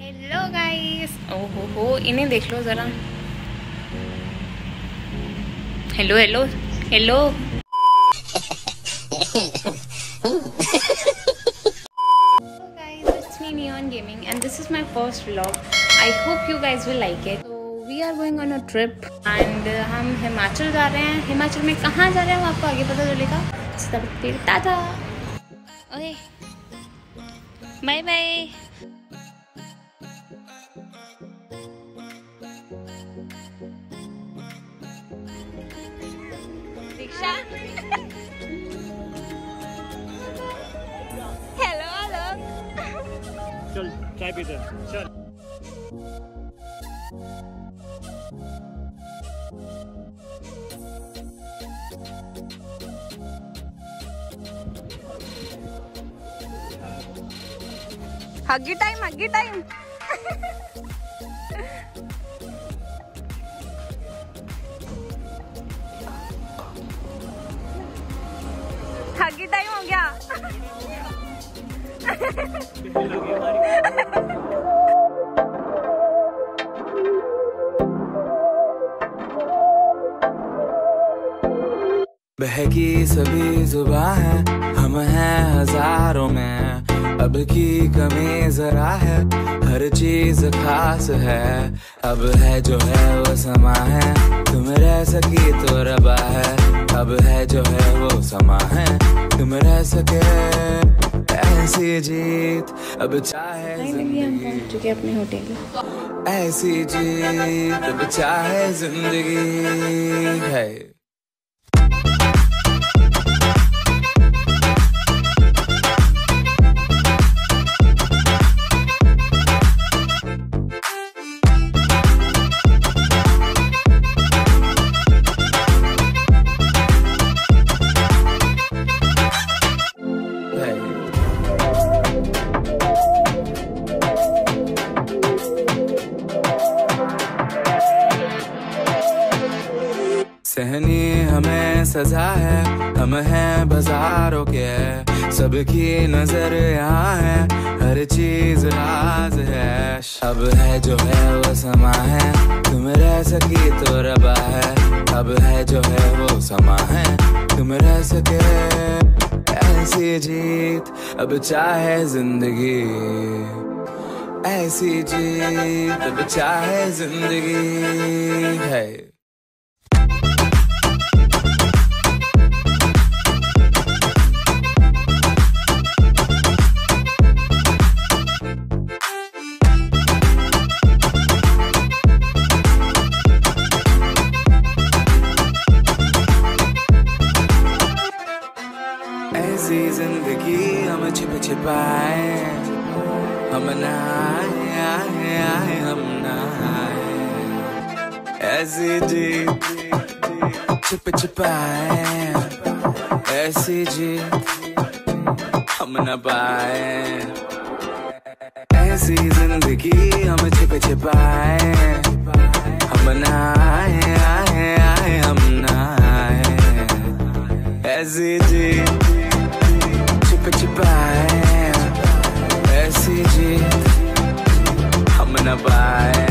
Hello guys ओहो हो इन्हें देख लो ज़रा hello hello hello gaming and this is my first vlog i hope you guys will like it so we are going on a trip and uh, हम हिमाचल जा रहे हैं हिमाचल में कहाँ जा रहे हैं वो आपको आगे पता चलेगा तब फिर Tata okay bye bye Diksha hello hello चल चाय पीते हैं चल huggy time huggy huggy time हो गया। बहकी सभी जुबा है, हम हैं हज़ारों में। अब की कमी जरा है, हर चीज़ खास है। अब है जो है वो समा है, तुम रह सकी तो रबा है। अब है जो है वो समा है। तुम रह सके ऐसी जीत। अब चाहे चुके अपने होटल ऐसी जीत अब चाहे ज़िंदगी। है। सजा है, हम हैं बाजारों के। सबकी नज़र यहाँ है, हर चीज़ राज है। अब है जो है वो समा है, तुम रह सकी तो रबा है। अब है जो है वो समा है, तुम रह सके। ऐसी जीत, अब चाहे ज़िंदगी। ऐसी जीत, अब चाहे ज़िंदगी। है। ऐसी ज़िंदगी हम छिप छिपाए, हम नहाए, आए आए, हम नहाए। ऐसी जी छिप छिपाए, ऐसी जी हम न पाए। ऐसी ज़िंदगी हम छिप छिपाए, हम नहाए, आए आए, हम नहाए। ऐसी जी छिप छिपाए ऐसी जी हम न पाए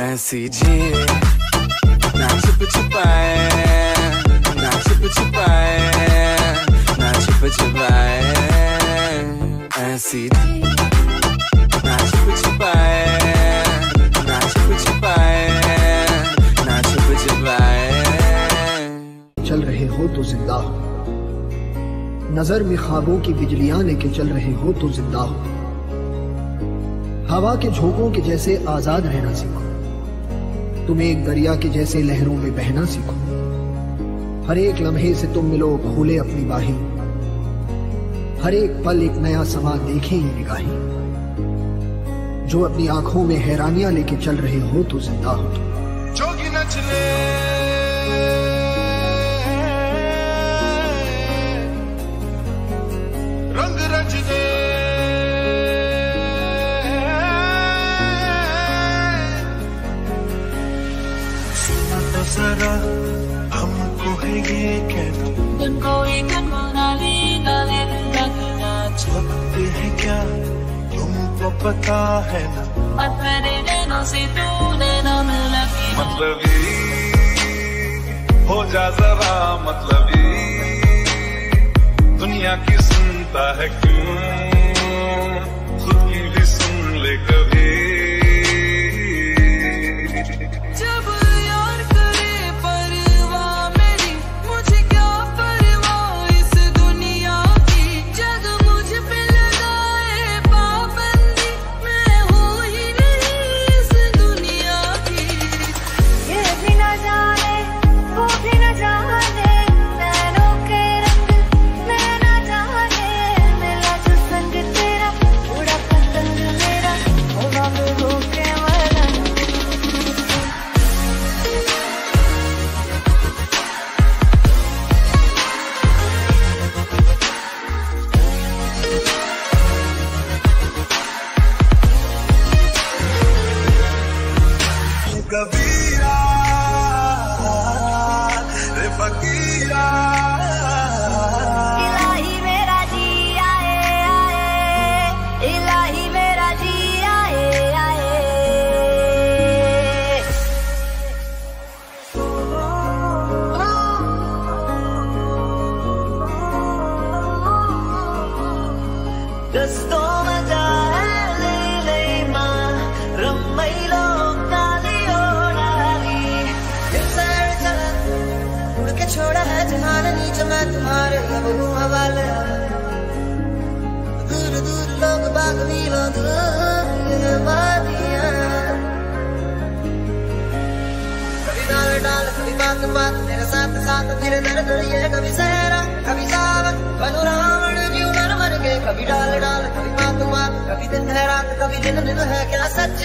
ऐसी जी ना छिप छिपाए ना छिप छिपाए ना छिप छिपाए ऐसी जी नज़र में ख्वाबों की बिजलियाँ लेके चल रहे हो तो ज़िंदा हो। हवा के झोंकों के जैसे आज़ाद रहना सीखो। तुम एक दरिया के जैसे लहरों में बहना सीखो। हर एक लम्हे से तुम मिलो खोले अपनी बाहें। हर एक पल एक नया समा देखे ही निगाहें। जो अपनी आँखों में हैरानियाँ लेके चल रहे हो तो ज़िंदा हो तुम। जोगी नचले तो सर जरा हमको है ये कहना वक्त है क्या? तुमको पता है ना? मतलबी हो जा जरा मतलबी। दुनिया की सुनता है क्यों? तुम्हारा नीचे मैं तुम्हारे दूर दूर लोग बाग मिलो कभी डाल डाल कभी बात बात तेरे साथ साथ फिर दर दर ये कभी सहरा कभी सावन बनू कभी डाल डाल, कभी बात कभी दिन है रात, कभी दिन दिन है क्या सच?